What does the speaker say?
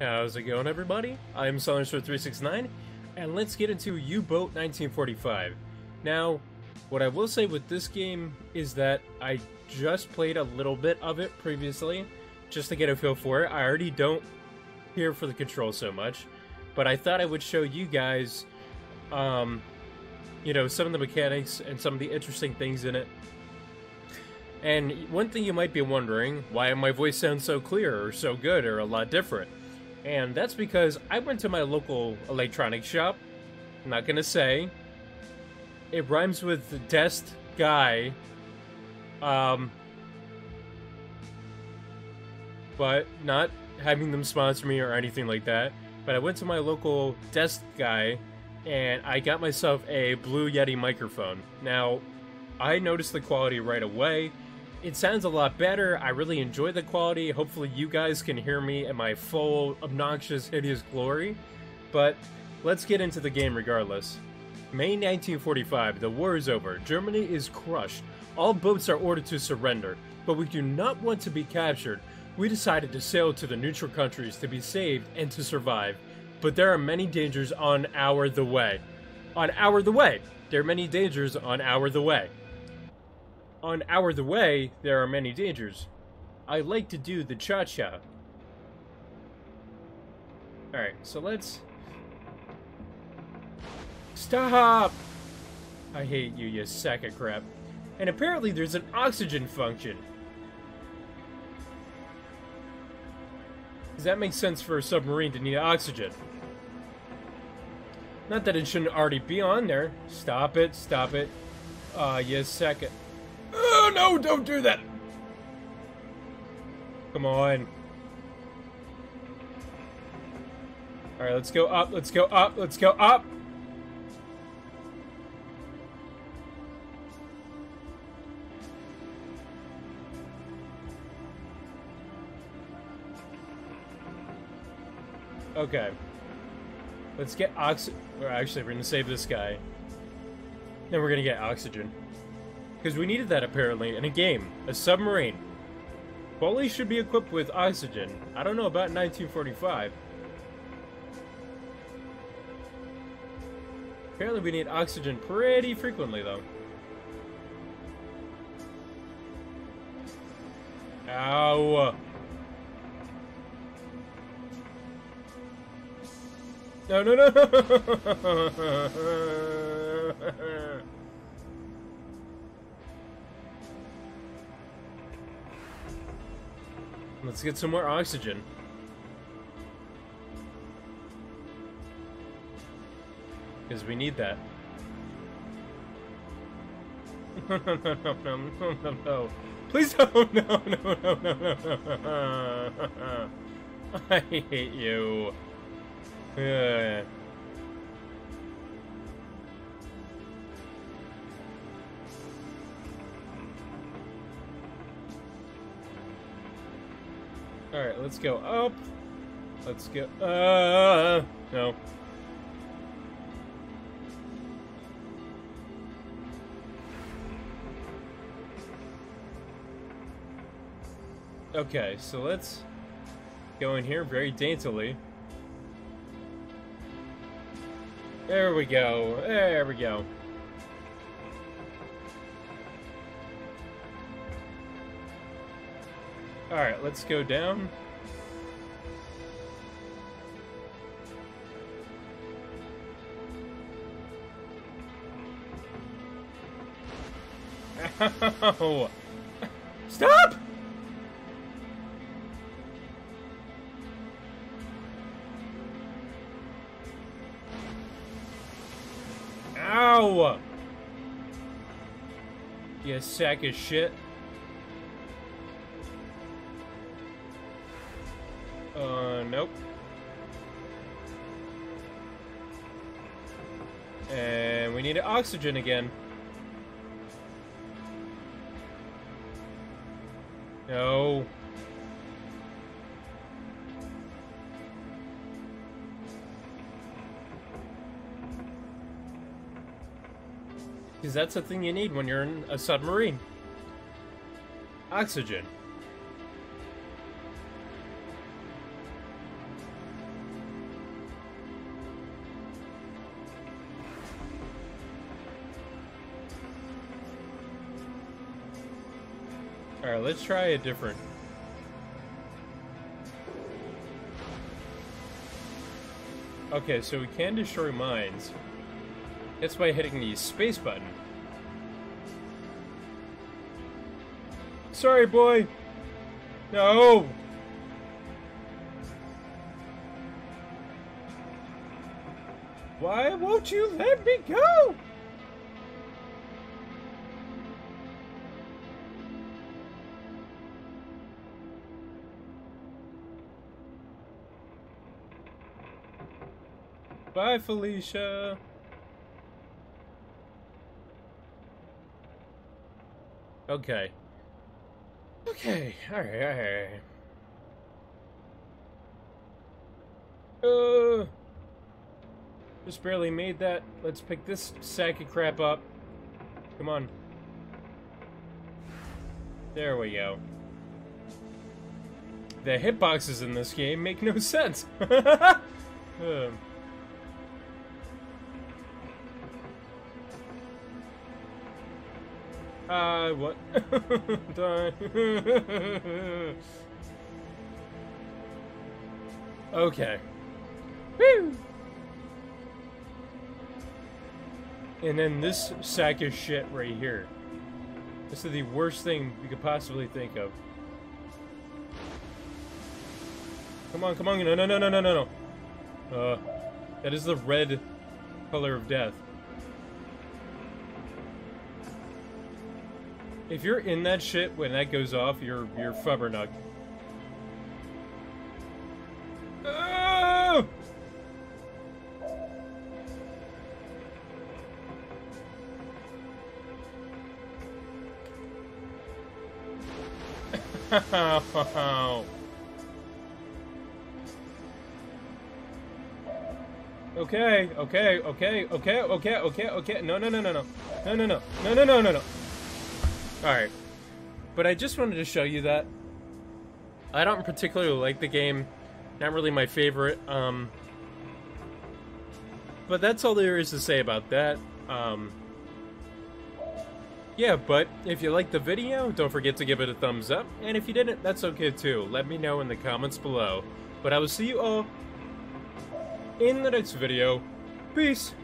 How's it going, everybody? I'm Silencer369, and let's get into U-Boat 1945. Now, what I will say with this game is that I just played a little bit of it previously, just to get a feel for it. I already don't care for the control so much, but I thought I would show you guys, um, you know, some of the mechanics and some of the interesting things in it. And one thing you might be wondering, why my voice sounds so clear or so good or a lot different? And that's because I went to my local electronics shop. I'm not gonna say. It rhymes with Dest Guy. Um, but not having them sponsor me or anything like that. But I went to my local desk guy and I got myself a Blue Yeti microphone. Now, I noticed the quality right away. It sounds a lot better. I really enjoy the quality. Hopefully, you guys can hear me in my full, obnoxious, hideous glory. But let's get into the game regardless. May 1945, the war is over. Germany is crushed. All boats are ordered to surrender, but we do not want to be captured. We decided to sail to the neutral countries to be saved and to survive. But there are many dangers on our the way. On our the way. There are many dangers on our the way. On our the way, there are many dangers. I like to do the cha-cha. Alright, so let's... Stop! I hate you, you sack of crap. And apparently there's an oxygen function. Does that make sense for a submarine to need oxygen? Not that it shouldn't already be on there. Stop it, stop it. Ah, uh, yes, second. No, don't do that! Come on. Alright, let's go up, let's go up, let's go up! Okay. Let's get oxy- or actually, we're gonna save this guy. Then we're gonna get oxygen. Because we needed that, apparently, in a game. A submarine. Bully should be equipped with oxygen. I don't know about 1945. Apparently we need oxygen pretty frequently, though. Ow! No, no, no! Let's get some more oxygen. Because we need that. no, no, no, no, no, no, no, no. Please don't! No, no, no, no, no, no. I hate you. Yeah. Alright, let's go up. Let's go. Uh, no. Okay, so let's go in here very daintily. There we go. There we go. Alright, let's go down. Ow! Stop! Ow! You sack of shit. Uh, nope. And we need oxygen again. No. Because that's the thing you need when you're in a submarine. Oxygen. Alright, let's try a different. Okay, so we can destroy mines. It's by hitting the space button. Sorry, boy. No. Why won't you let me go? Bye, Felicia. Okay. Okay, alright, alright. Uh, just barely made that. Let's pick this sack of crap up. Come on. There we go. The hitboxes in this game make no sense. uh. Uh, what? Die. okay. Woo! And then this sack of shit right here. This is the worst thing you could possibly think of. Come on, come on, no, no, no, no, no, no, no. Uh, that is the red color of death. If you're in that shit when that goes off, you're you're fubbernug. Oh! okay, okay, okay, okay, okay, okay, okay. No, no, no, no, no, no, no, no, no, no, no, no, no. Alright. But I just wanted to show you that. I don't particularly like the game. Not really my favorite. Um, but that's all there is to say about that. Um, yeah, but if you liked the video, don't forget to give it a thumbs up. And if you didn't, that's okay too. Let me know in the comments below. But I will see you all in the next video. Peace!